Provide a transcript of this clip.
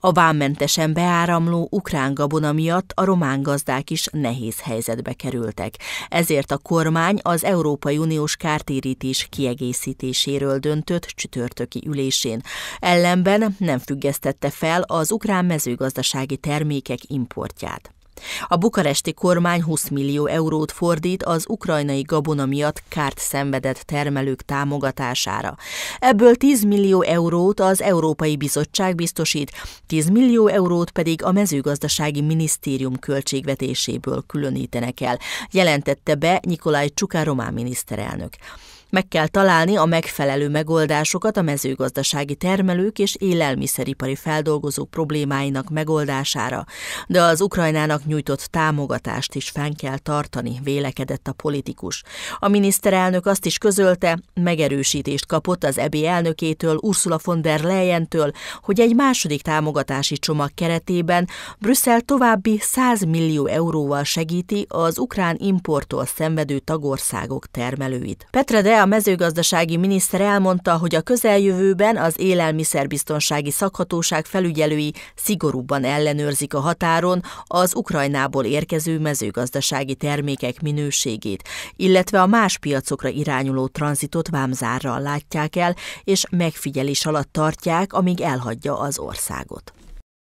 A vámmentesen beáramló ukrán gabona miatt a román gazdák is nehéz helyzetbe kerültek. Ezért a kormány az Európai Uniós kártérítés kiegészítéséről döntött csütörtöki ülésén. Ellenben nem függesztette fel az ukrán mezőgazdasági termékek importját. A bukaresti kormány 20 millió eurót fordít az ukrajnai gabona miatt kárt szenvedett termelők támogatására. Ebből 10 millió eurót az Európai Bizottság biztosít, 10 millió eurót pedig a mezőgazdasági minisztérium költségvetéséből különítenek el, jelentette be Nikolaj Csuká román miniszterelnök. Meg kell találni a megfelelő megoldásokat a mezőgazdasági termelők és élelmiszeripari feldolgozók problémáinak megoldására, de az Ukrajnának nyújtott támogatást is fenn kell tartani, vélekedett a politikus. A miniszterelnök azt is közölte, megerősítést kapott az EB elnökétől, Ursula von der Leyentől, hogy egy második támogatási csomag keretében Brüsszel további 100 millió euróval segíti az ukrán importtól szenvedő tagországok termelőit. Petre de a mezőgazdasági miniszter elmondta, hogy a közeljövőben az élelmiszerbiztonsági szakhatóság felügyelői szigorúbban ellenőrzik a határon az Ukrajnából érkező mezőgazdasági termékek minőségét, illetve a más piacokra irányuló tranzitot vámzárral látják el, és megfigyelés alatt tartják, amíg elhagyja az országot.